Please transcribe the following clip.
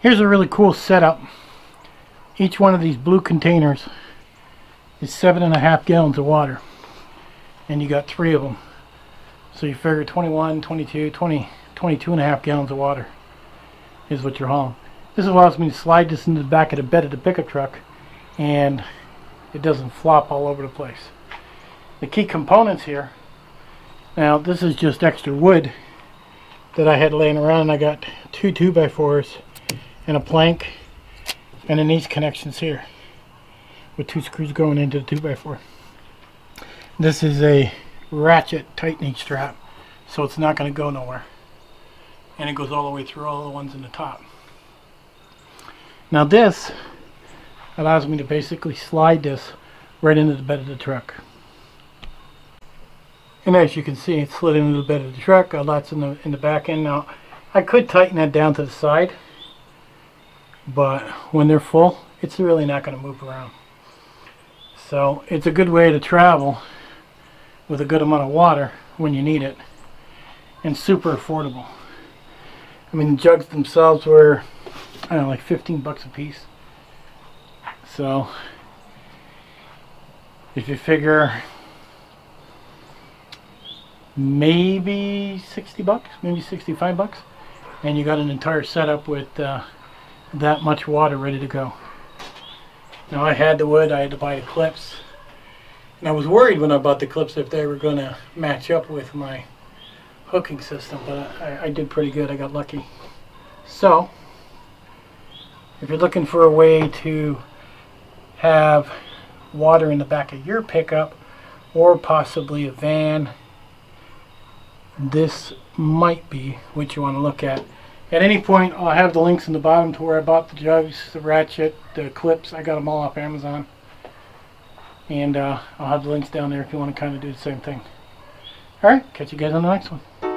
Here's a really cool setup. Each one of these blue containers is seven and a half gallons of water. And you got three of them. So you figure 21, 22, 20, 22 and a half gallons of water is what you're hauling. This allows me to slide this into the back of the bed of the pickup truck and it doesn't flop all over the place. The key components here, now this is just extra wood that I had laying around and I got two 2x4s and a plank and then these connections here with two screws going into the 2x4. This is a ratchet tightening strap so it's not going to go nowhere and it goes all the way through all the ones in the top. Now this allows me to basically slide this right into the bed of the truck. And as you can see, it slid into the bed of the truck. Got lots in the in the back end. Now, I could tighten that down to the side, but when they're full, it's really not going to move around. So it's a good way to travel with a good amount of water when you need it, and super affordable. I mean, the jugs themselves were, I don't know, like 15 bucks a piece. So, if you figure maybe 60 bucks, maybe 65 bucks, and you got an entire setup with uh, that much water ready to go. Now I had the wood, I had to buy the clips, and I was worried when I bought the clips if they were going to match up with my hooking system, but I, I did pretty good. I got lucky. So, if you're looking for a way to have water in the back of your pickup or possibly a van, this might be what you want to look at. At any point, I'll have the links in the bottom to where I bought the jugs, the ratchet, the clips. I got them all off Amazon. And uh, I'll have the links down there if you want to kind of do the same thing. Alright, catch you guys on the next one.